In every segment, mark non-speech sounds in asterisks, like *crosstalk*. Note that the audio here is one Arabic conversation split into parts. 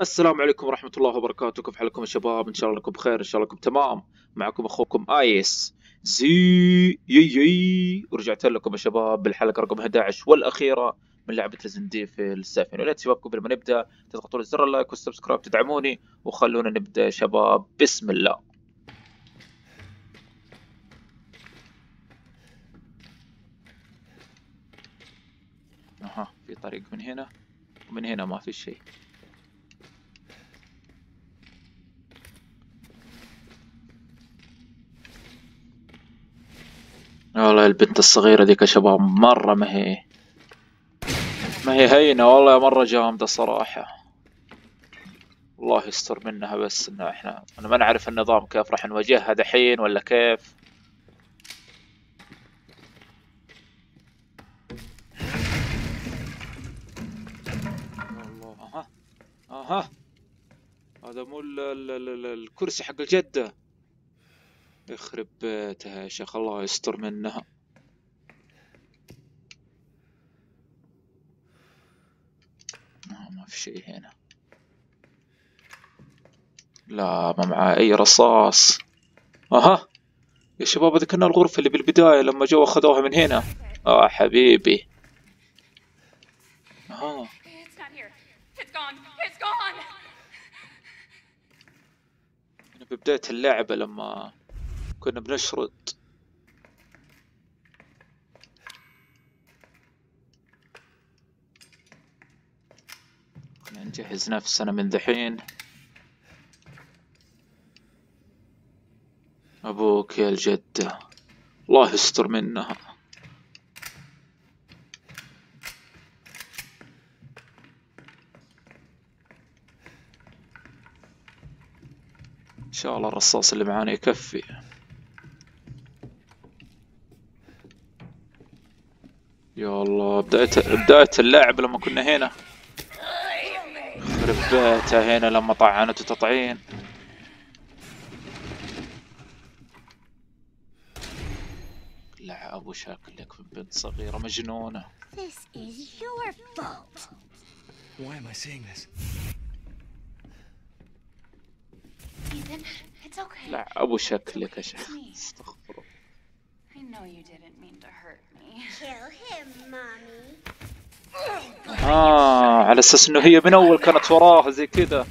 السلام عليكم ورحمة الله وبركاته. كيف حالكم يا شباب؟ إن شاء الله لكم بخير إن شاء الله لكم تمام. معكم أخوكم آيس. زي يي يي. ورجعت لكم يا شباب بالحلقة رقم 11 والأخيرة من لعبة Resident Evil ال seven ولا شباب قبل ما نبدأ تضغطوا زر ال like وال subscribe تدعموني وخلونا نبدأ شباب. بسم الله. أها في طريق من هنا ومن هنا ما في شيء والله البنت الصغيرة ذيك يا شباب مرة ما هي ما هي هينة والله مرة جامدة صراحة. الله يستر منها بس إنه إحنا أنا ما نعرف النظام كيف راح نواجهها دحين ولا كيف. الله أها أها. هذا مو ال- ال- ال- الكرسي حق الجدة. يخرب بيتها يا شيخ الله يستر منها آه، ما في شيء هنا. لا ما معاه. أي رصاص. أها. يا شباب ذكرنا الغرفة اللي بالبداية لما جو أخذوها من هنا. آه حبيبي. هنا ببداية اللعبة لما كنا بنشرد. نجهز نفسنا من ذحين. أبوك يا الجدة الله يستر منها. إن شاء الله الرصاص اللي معانا يكفي. يا الله بداية بداية اللعب لما كنا هنا. بيتها هنا لما طعنت تطعين لا ابو شكلك بنت صغيرة مجنونة This is your fault. Why am I saying this? Ethan, it's okay. لا ابو شكلك يا شيخ استغفر الله I know you didn't mean to hurt me. Kill him, mommy. آه على أساس إنه هي من أول كانت وراها زي كذا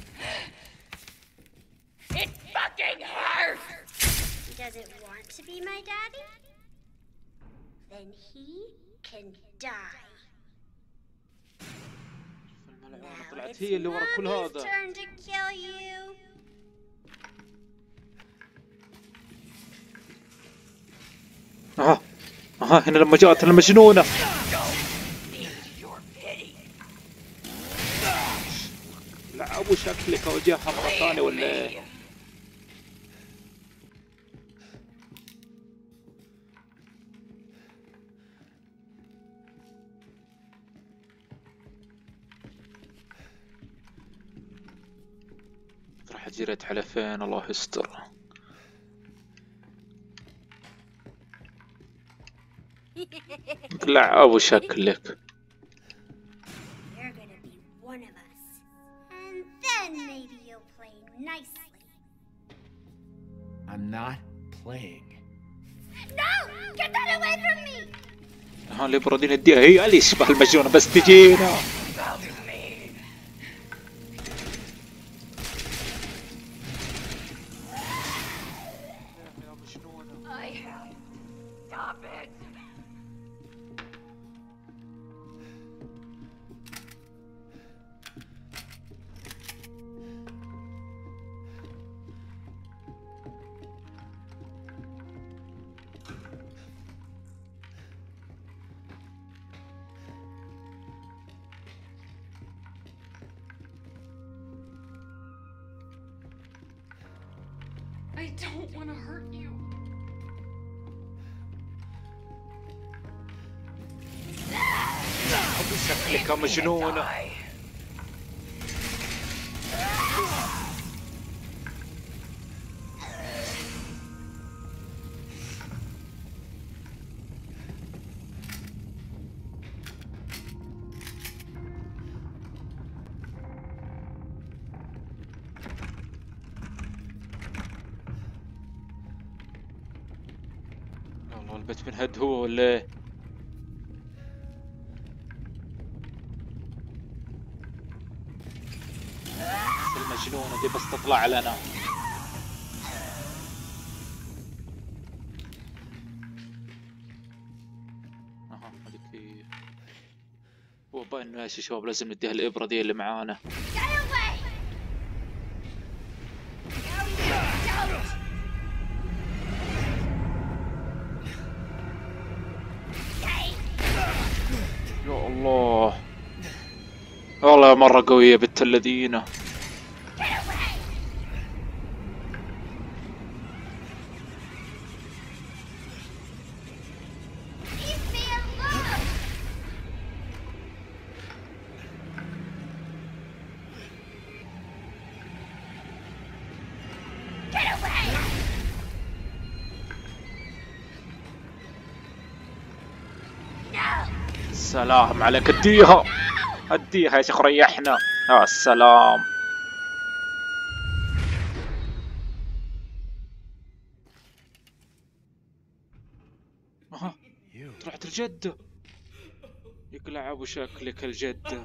طلعت هي اللي ورا كل هذا. أها أها هنا لما جاءت المجنونة لا ابو شكلك اوجهها مرة ثانية ولا إيه؟ راح جريت على فين؟ الله يستر. *laughs* لا أبو شكلك. Nicely. I'm not playing. No! Get that away from me! ها اللي برودين اديها هي اللي يشبه المجنونة بس تجينا don't want to hurt you. ابو شكلك مجنونة البيت منهد هو ولا؟ إيه؟ المجنونة دي بس تطلع لنا أها هذيك هو باين ماشي شباب لازم نديها الإبرة دي اللي معانا. الله. والله مرة قوية بنت الذين. سلام عليك اديها اديها يا شيخ ريحنا. يا سلام. أها، You. طلعت الجدة يقلع أبو شكلك الجدة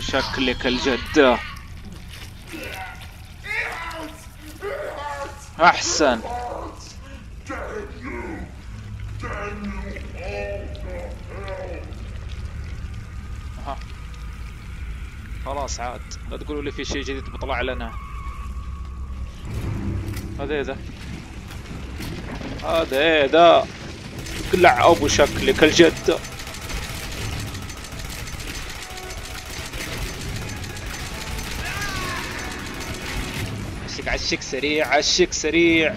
شكلك الجدة أحسن. خلاص عاد لا تقولوا لي في شيء جديد بيطلع لنا. هذا إيه ذا هذا إيه ذا قلع ابو شكلك الجدة عشك سريع عشك سريع.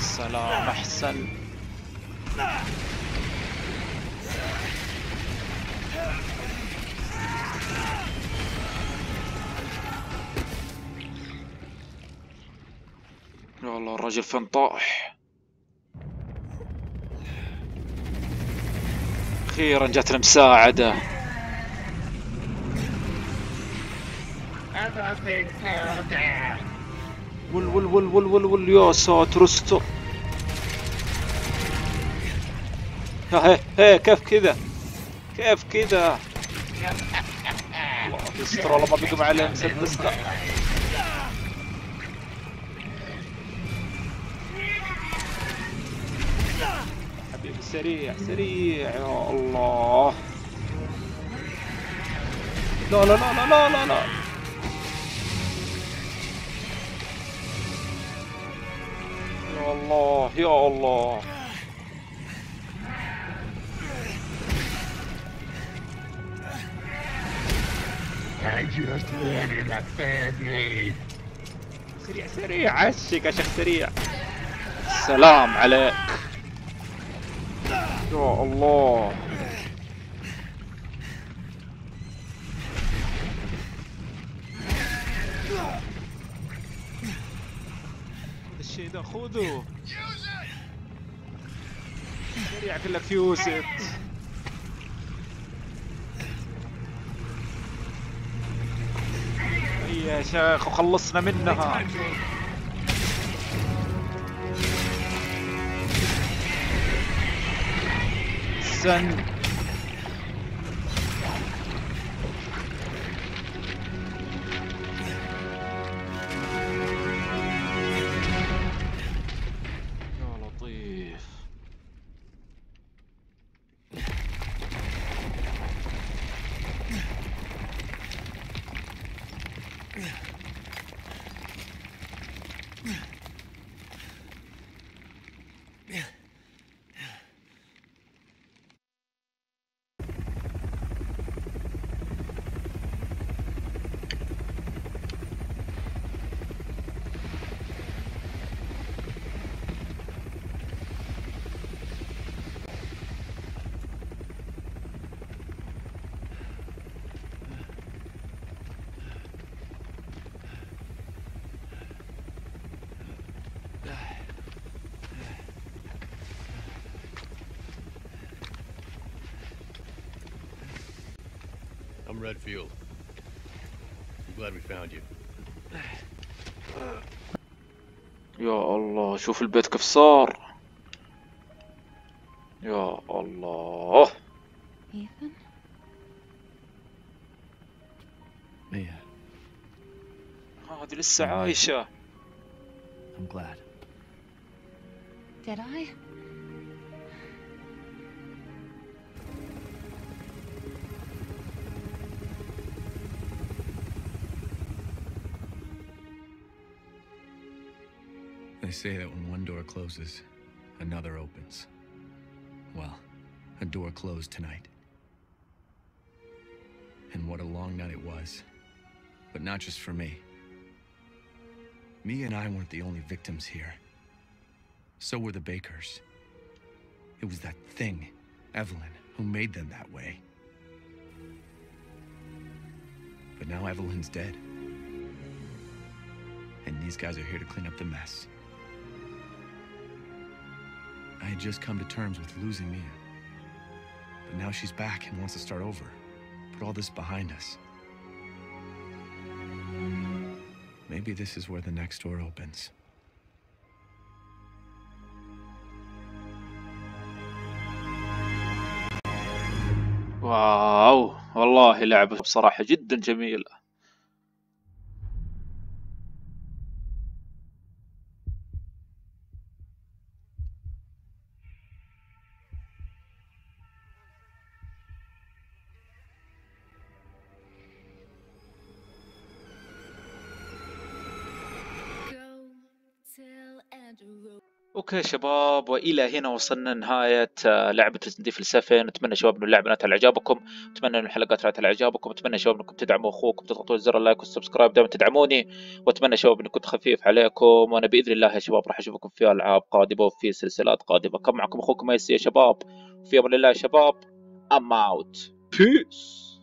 سلام احسن يا الله الرجل فين طاح؟ أخيرا جت المساعدة ول ول ول ول ول ول يا ساتر استر هي هي كيف كذا؟ كيف كذا؟ الله يستر والله ما بيقوم عليه مسدس ده حبيبي سريع سريع. يا الله. لا لا لا لا لا لا, لا. يا الله يا الله. I just wanted a family. سريع سريع. عشك يا شيخ سريع. سلام عليك. يا الله. الشيء ده خذه. سريع أقول لك يوسف. يا شيخ وخلصنا منها. 虽 I'm Redfield. I'm glad we found you. يا الله شوف البيت كيف صار يا الله Ethan? Mia, هذه لسه عايشة I'm glad. Did I? Say that when one door closes, another opens. Well, a door closed tonight. And what a long night it was. But not just for me. Me and I weren't the only victims here. So were the Bakers. It was that thing, Evelyn, who made them that way. But now Evelyn's dead. And these guys are here to clean up the mess. I had just come to terms with losing Mia. But now she's back and wants to start over. Put all this behind us. Maybe this is where the next door opens. واو والله لعبة بصراحة جدا جميلة Okay شباب وإلى هنا وصلنا نهاية آه، لعبة Resident Evil 7 اتمنى شباب ان اللعبة نالت على إعجابكم. اتمنى ان الحلقات نالت على إعجابكم. اتمنى شباب إنكم تدعموا أخوكم. تضغطوا زر ال like وال subscribe دائما تدعموني. وأتمنى شباب إني كنت خفيف عليكم. وأنا بإذن الله يا شباب راح أشوفكم في ألعاب قادمة وفي سلسلات قادمة. كان معكم أخوكم ايسي يا شباب. في أمان الله يا شباب. I'm out peace